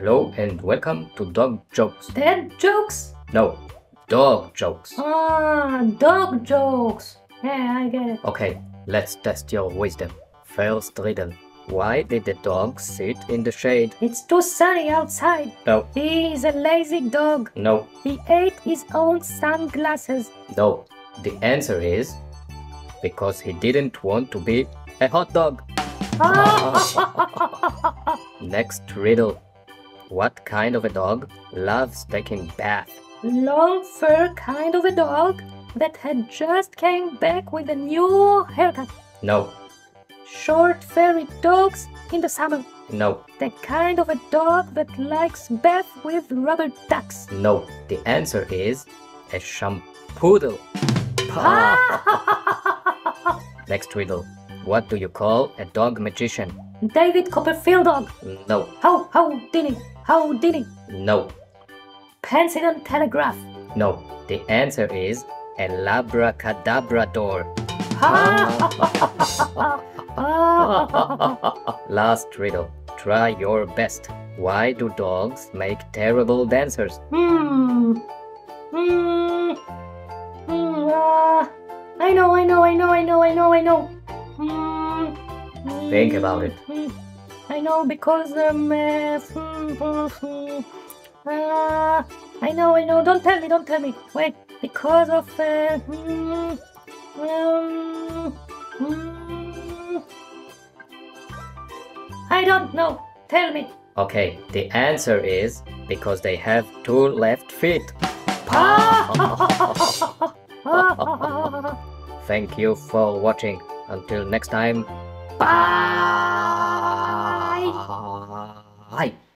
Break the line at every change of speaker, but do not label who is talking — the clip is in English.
Hello and welcome to Dog Jokes.
Dad jokes?
No, dog jokes.
Ah, dog jokes. Yeah, I get it.
Okay, let's test your wisdom. First riddle. Why did the dog sit in the shade?
It's too sunny outside.
No,
He is a lazy dog.
no,
He ate his own sunglasses.
no. The answer is because he didn't want to be a hot dog. Next riddle. What kind of a dog loves taking bath?
Long fur kind of a dog that had just came back with a new haircut.
No,
Short furry dogs in the summer.
no,
The kind of a dog that likes bath with rubber ducks.
no. The answer is a shampoodle. Next riddle. What do you call a dog magician?
David Copperfield dog.
No,
How, how did How did
no,
Pencil and telegraph.
no. The answer is a labracadabrador. Last riddle. Try your best. Why do dogs make terrible dancers?
Hmm. Hmm. Hmm. Uh, I know, I know, I know, I know, I know, I know. Hmm. hmm,
Think about it.
hmm. I know because um. Uh. Uh, I know, I know. Don't tell me, don't tell me. Wait, because of uh, um. I don't know. Tell me.
Okay, the answer is because they have two left feet. Thank you for watching. Until next time.
Bye.
Bye.